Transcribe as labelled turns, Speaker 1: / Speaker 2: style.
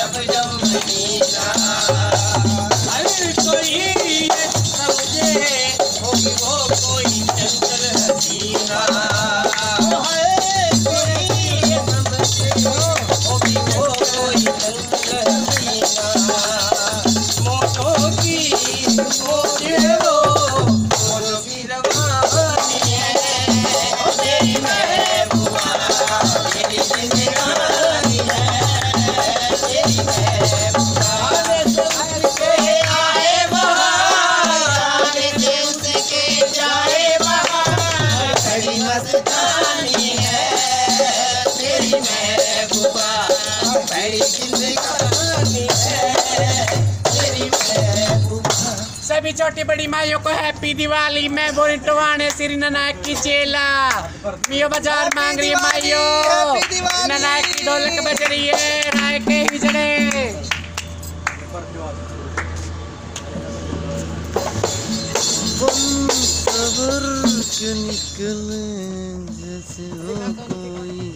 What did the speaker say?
Speaker 1: ya, ya.
Speaker 2: सभी छोटी बड़ी माइयों को हैप्पी दिवाली। मैं बोरी टवाने श्री ननायक की चेला। मियो बाज़ार मांग रही है माइयों। ननायक की ढोलक बज रही है नायक के हिजड़े
Speaker 1: सबर के निकले जैसे हो कोई